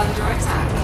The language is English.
under attack.